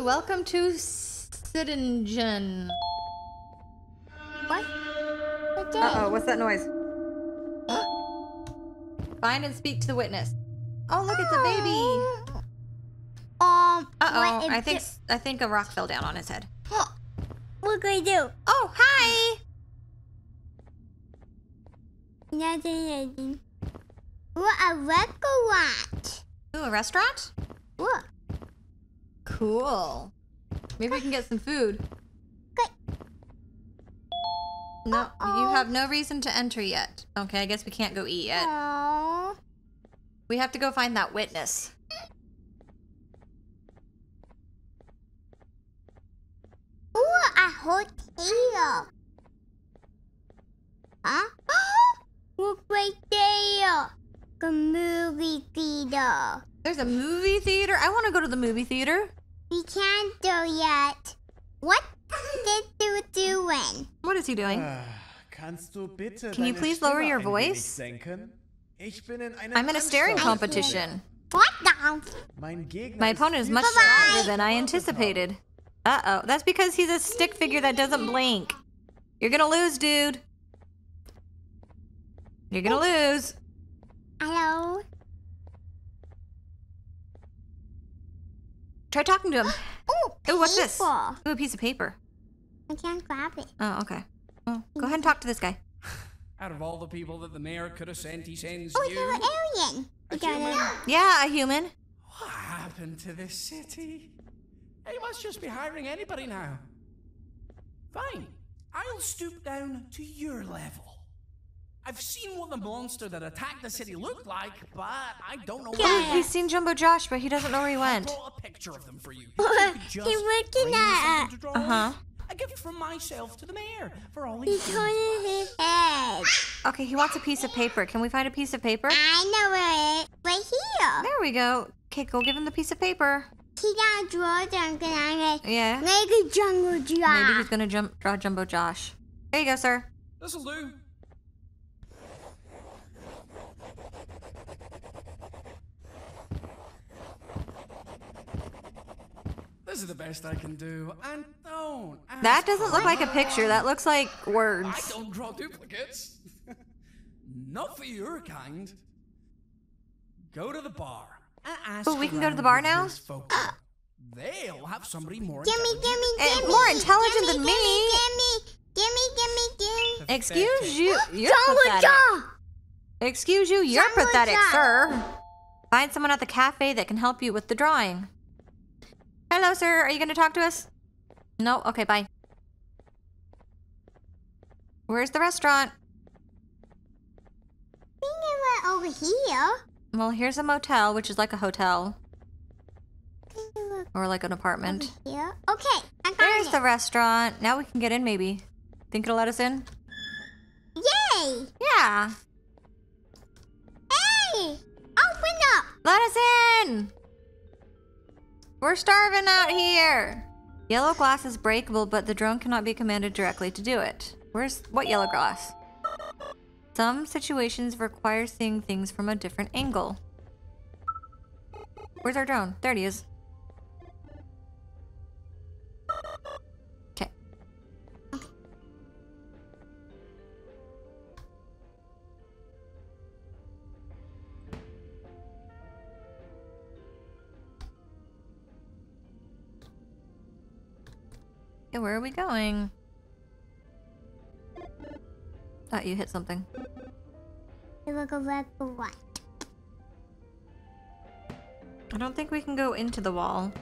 Welcome to Siddingen. What? What day? Uh oh, what's that noise? Find and speak to the witness. Oh, look, it's a baby. Um. Uh oh, if I think I think a rock fell down on his head. What can I do? Oh, hi. Nothing. Nothing. What a restaurant. Ooh, a restaurant? What? Cool. Maybe we can get some food. No, you Uh-oh. have no reason to enter yet. Okay, I guess we can't go eat yet. Aww. We have to go find that witness. Ooh, a hotel. Huh? Look right there. The movie theater. There's a movie theater. I want to go to the movie theater. We can't go yet. What did you doing? What is he doing? Ah, Kannst Can you please lower your voice? wenig senken? Ich bin in einem I'm in a staring competition. What the? Mein Gegner My opponent is much stärker, stronger than I anticipated. Uh oh. That's because he's a stick figure that doesn't blink. You're gonna lose, dude. You're gonna lose. Hello? Try talking to him. Oh, Ooh, what's this? paper. Ooh, a piece of paper. I can't grab it. Oh, okay. Well, go ahead and talk to this guy. Out of all the people that the mayor could have sent, he sends Oh, you. Oh, you're an alien. A You human? it. Yeah, a human. What happened to this city? He must just be hiring anybody now. Fine. I'll stoop down to your level. I've seen what the monster that attacked the city looked like, but I don't know Oh, why. he's seen Jumbo Josh, but he doesn't know where he went. I went. brought a picture of them for you. You could He's just looking bring at something to draw Uh-huh. with. A gift from myself to the mayor for all He's he's turning his head. Okay, he wants a piece of paper. Can we find a piece of paper? I know where it is. Right here. There we go. Okay, go give him the piece of paper. He got to draw something on it. Yeah. Like a jungle Maybe job. he's gonna jump draw Jumbo Josh. There you go, sir. This'll do. Is the best I can do, and don't. That doesn't look like a picture. That looks like words. I don't draw duplicates. Not for your kind. Go to the bar and ask. Oh, we can go to the bar around with now? this photo. They'll have somebody more. Gimme, gimme, Eh, gimme. more intelligent gimme, than me. Gimme, gimme, gimme, gimme. gimme. Excuse you. You're Jungle pathetic. job. Excuse you. You're Jungle pathetic, Josh. sir. Find someone at the cafe that can help you with the drawing. Hello, sir. Are you gonna talk to us? No. Okay. Bye. Where's the restaurant? We went over here. Well, here's a motel, which is like a hotel or like an apartment. here. Okay, I got There's it. the restaurant. Now we can get in, maybe. Think it'll let us in? Yay! Yeah. Hey! Open up! Let us in! We're starving out here! Yellow glass is breakable, but the drone cannot be commanded directly to do it. Where's what yellow glass? Some situations require seeing things from a different angle. Where's our drone? There he is. Where are we going? Thought you hit something. You look a red or white. I don't think we can go into the wall.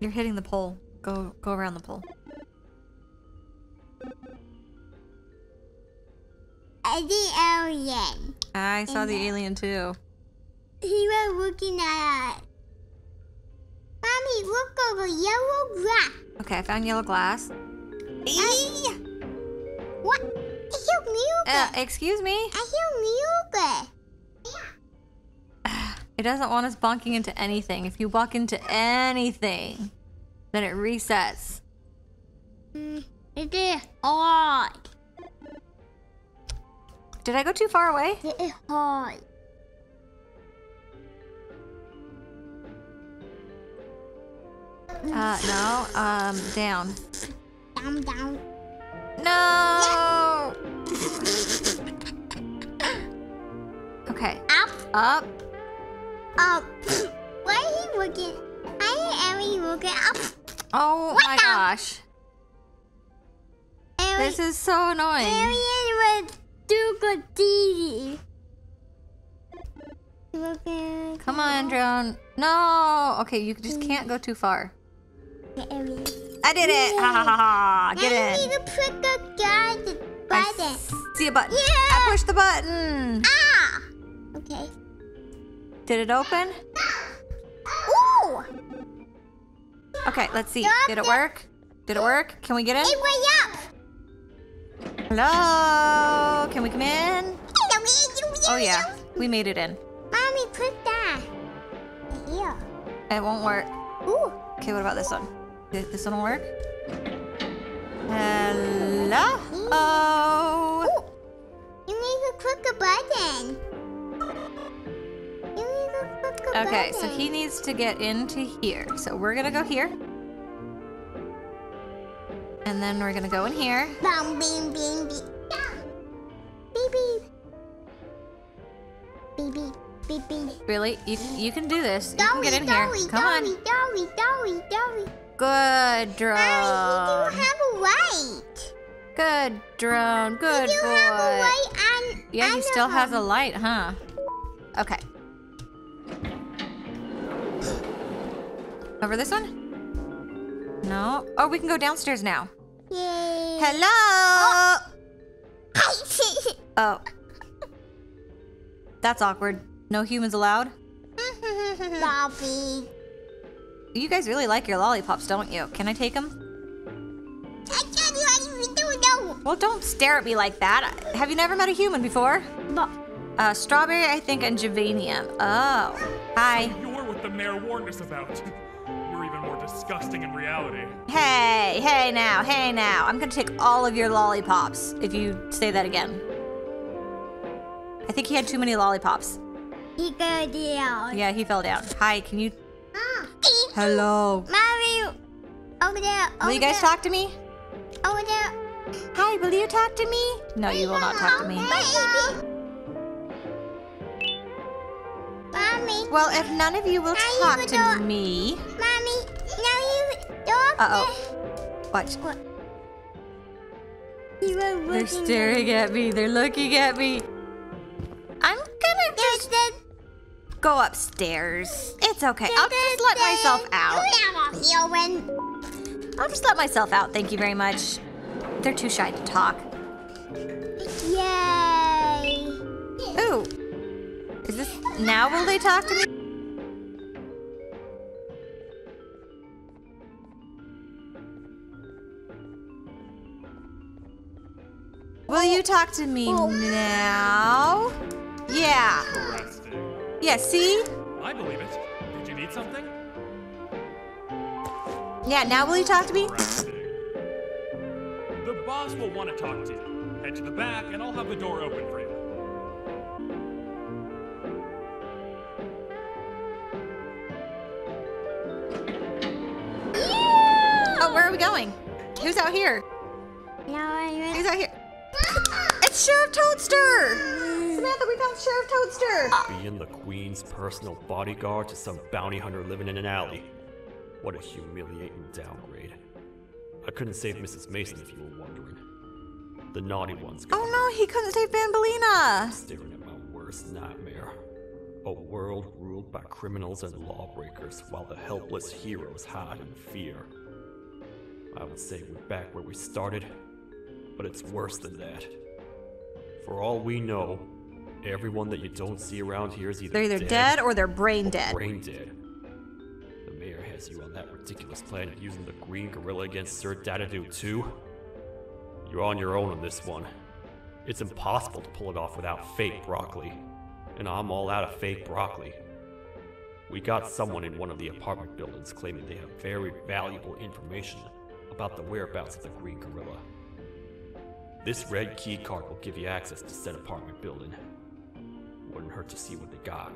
You're hitting the pole. Go go around the pole. The alien. I saw the alien too. He was looking at us. Mommy, look over yellow grass. Okay, I found yellow glass. Eee! What? I hear music. Uh, excuse me? I hear music. It doesn't want us bonking into anything. If you walk into anything, then it resets. Mm, it is odd. Did I go too far away? Is hard. Uh, no. Um, down. Down, down. No! Okay. Up, Up. up. Why are you looking? I am Ellie looking up. Oh What my the- gosh. This is so annoying. Arian was too good. Come on, drone. No. Okay, you just can't go too far. I did it. Ha ha ha ha. Get I in. need to push the guy the I see a button. Yeah. I pushed the button. Ah. Okay. Did it open? Ooh. Okay, let's see. Did it it. work? Did it work? Can we get in? It way up. Hello? Can we come in? Oh yeah, we made it in. Mommy, put that. Here. It won't work. Ooh. Okay, what about this one? This one will work? Hello? Oh. You need to click a button. You need to click a button. Okay, so he needs to get into here. So we're gonna go here. And then we're gonna go in here. Bum, beam, beam, beam. Beep, beep. Beep, beep, beep, beep. Really? You, you can do this. You can get in here. Come Dolly, on. Dolly, Dolly, Dolly. Good Mommy, drone. you do have a light. Good drone. Good you do have a boy. light on. Yeah, on still the has a light, huh? Okay. Over this one? No. Oh, we can go downstairs now. Yay. Hello. Oh. That's awkward. No humans allowed. Bobby. You guys really like your lollipops, don't you? Can I take them? I can't even do no. Well, don't stare at me like that. Have you never met a human before? No. Uh, strawberry, I think, and Javanium. Oh. Hi. You're what the mayor warned us about. You're even more disgusting in reality. Hey, hey now, hey now. I'm gonna take all of your lollipops if you say that again. I think he had too many lollipops. he go down. Yeah, he fell down. Hi, can you. Ah. Hello. Mommy, over there. Over Will you guys there, talk to me? Over there. Hi, will you talk to me? No, you will not talk to me. Baby. Mommy. Well, if none of you will Now talk would to me. Mommy, now you dog. Uh oh. Watch. You were They're staring at me. They're looking at me. I'm gonna Just go upstairs. It's okay. I'll just let myself out. I'll just let myself out. Thank you very much. They're too shy to talk. Yay. Ooh. Is this now? Will they talk to me? Will you talk to me oh. now? Yeah. Interesting. Yeah, see? I believe it. Did you need something? Yeah, now will you talk to me? The boss will want to talk to you. Head to the back, and I'll have the door open for you. Where are we going? Who's out here? Now I'm Who's out here? It's Sheriff Toadster! Samantha, we found Sheriff Toadster! Ah. Being the Queen's personal bodyguard to some bounty hunter living in an alley. What a humiliating downgrade. I couldn't save Mrs. Mason if you were wondering. The naughty ones got Oh no, he couldn't save Banbaleena! staring at my worst nightmare. A world ruled by criminals and lawbreakers while the helpless heroes hide in fear. I would say we're back where we started, but it's worse than that. For all we know, everyone that you don't see around here is either, They're either dead or they're brain dead. brain dead. The mayor has you on that ridiculous plan of using the green gorilla against Sir Dadadoo too. You're on your own on this one. It's impossible to pull it off without fake broccoli. And I'm all out of fake broccoli. We got someone in one of the apartment buildings claiming they have very valuable information about the whereabouts of the green gorilla. This red key card will give you access to said apartment building. Wouldn't hurt to see what they got.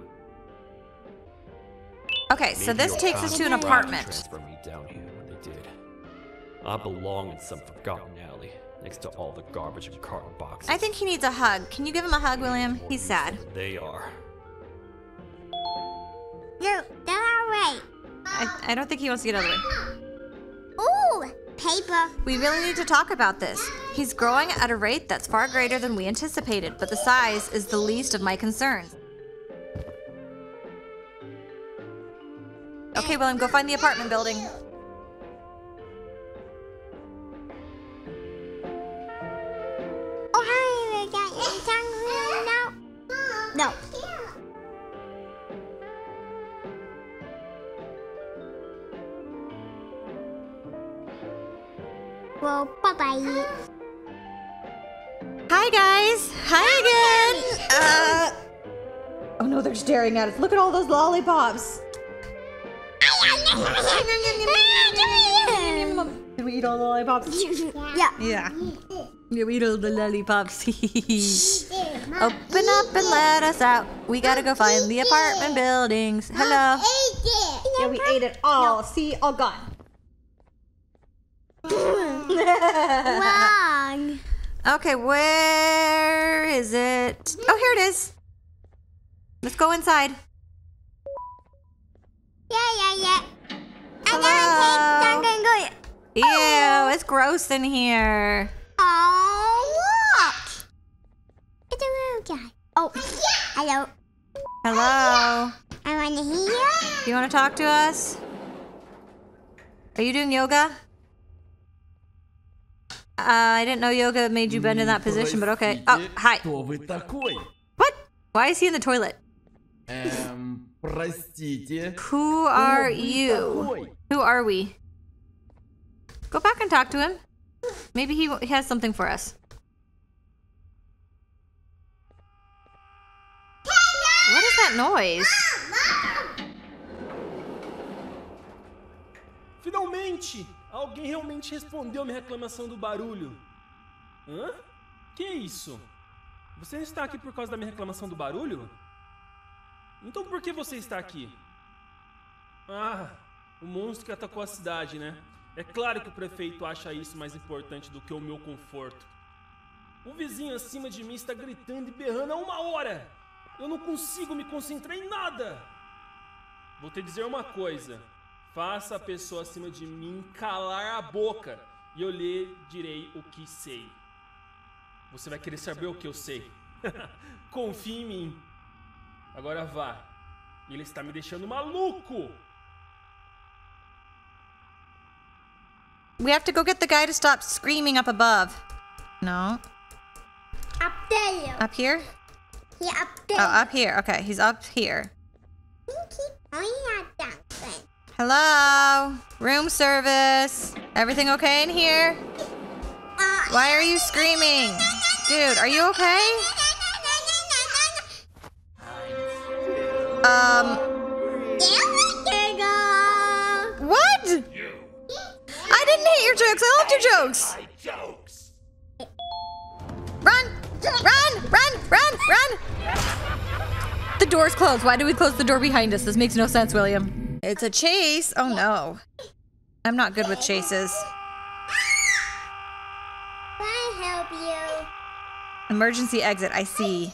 Okay, so this takes us to an apartment. Transfer me down here when they did. I belong in some forgotten alley next to all the garbage and carton boxes. I think he needs a hug. Can you give him a hug, William? He's sad. They are. No, they're alright. I, I don't think he wants to get out of the way. Paper. We really need to talk about this. He's growing at a rate that's far greater than we anticipated, but the size is the least of my concerns. Okay, William, go find the apartment building. Well, bye bye. Hi, guys. Hi again. Uh. Oh no, they're staring at us. Look at all those lollipops. Did we eat all the lollipops? yeah. Yeah. Yeah, we eat all the lollipops. Open up and let us out. We gotta go find the apartment buildings. Hello. Yeah, we ate it all. See, all gone. Wrong. Okay, where is it? Oh, here it is. Let's go inside. Yeah, yeah, yeah. I'm Hello. gonna take go. Ew, oh. it's gross in here. Oh, look! It's a little guy. Oh, hello. Hello. I want to hear. Do you want to talk to us? Are you doing yoga? Uh, I didn't know yoga made you bend in that position, but okay. Oh, hi. Кто вы такой? What? Why is he in the toilet? Эм, простите. Who are Кто вы you? такой? Who are we? Go back and talk to him. Maybe he, he has something for us. What is that noise? Finalmente! Alguém realmente respondeu minha reclamação do barulho. Hã? Que isso? Você está aqui por causa da minha reclamação do barulho? Então por que você está aqui? Ah, o monstro que atacou a cidade, né? É claro que o prefeito acha isso mais importante do que o meu conforto. O vizinho acima de mim está gritando e berrando há uma hora. Eu não consigo me concentrar em nada. Vou te dizer uma coisa. Faça a pessoa acima de mim calar a boca e eu lhe direi o que sei. Você vai querer saber o que eu sei. Confie em mim. Agora vá. Ele está me deixando maluco. We have to go get the guy to stop screaming up above. No. Up there. Up here? Yeah, up there. Oh, up here. Okay, he's up here. Oh, that one. Hello? Room service. Everything okay in here? Why are you screaming? Dude, are you okay? Um, what? I didn't hate your jokes. I loved your jokes. Jokes! Run! Run! Run! Run! Run! The door's closed. Why do we close the door behind us? This makes no sense, William. It's a chase. Oh no. I'm not good with chases. I help you? Emergency exit. I see.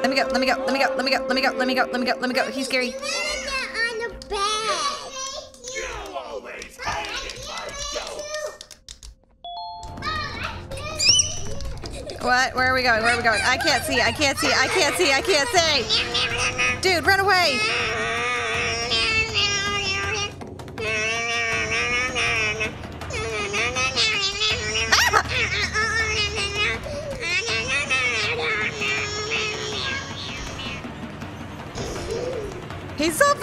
Let me go. Let me go. Let me go. Let me go. Let me go. Let me go. Let me go. Let me go. He's scary. Put it the bed. You always hated my jokes! What? Where are we going? Where are we going? I can't see. I can't see. I can't see. I can't see. Dude, run away. Ah! He's so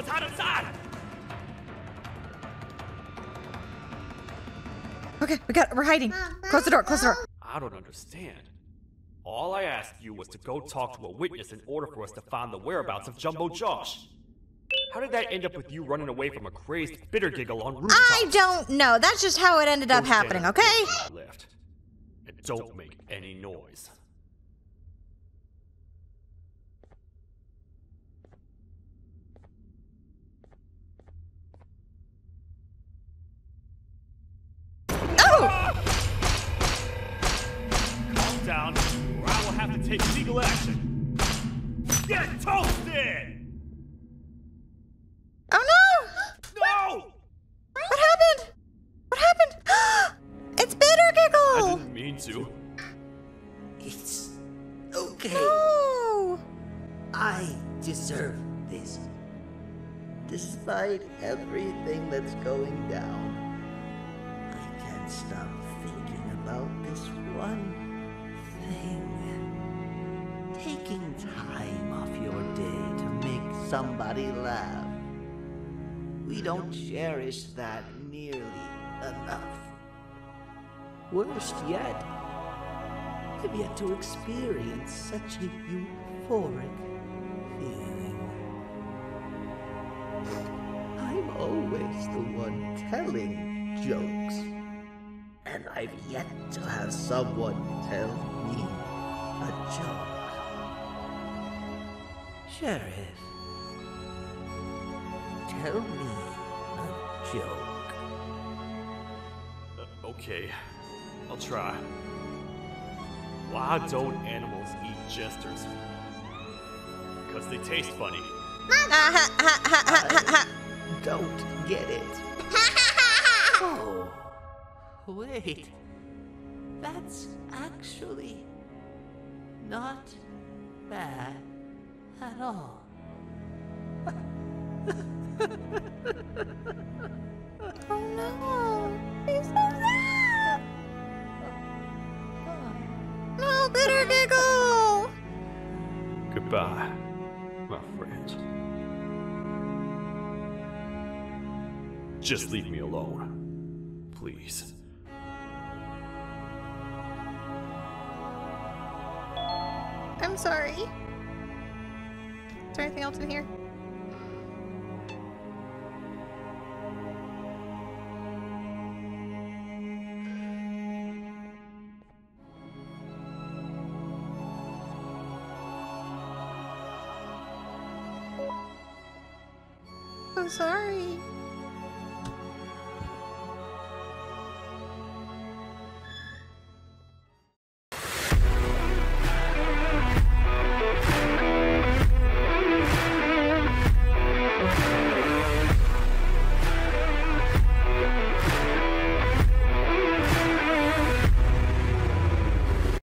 let's hide inside! Okay, we got. We're hiding. Close the door. Close the door. I don't understand. All I asked you was to go talk to a witness in order for us to find the whereabouts of Jumbo Josh. How did that end up with you running away from a crazed Bittergiggle on rooftops? I don't know. That's just how it ended up happening. Okay. there, Left. And don't make any noise. I will have to take legal action. Get toasted! Oh no! No! What happened? What happened? it's Bittergiggle! I Giggle! didn't mean to. It's okay. No! I deserve this. Despite everything that's going down, somebody love. We don't cherish that nearly enough. Worst yet, I've yet to experience such a euphoric feeling. I'm always the one telling jokes, and I've yet to have someone tell me a joke. Sheriff, tell me a joke. Uh, okay, I'll try. Why don't animals eat jesters? Because they taste funny. I don't get it. Oh, wait. That's actually not bad at all. Oh no! He's so sad! No, Bitter Giggle! Goodbye, my friend. Just leave me alone. Please. I'm sorry. Is there anything else in here? Sorry.